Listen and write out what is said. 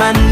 man.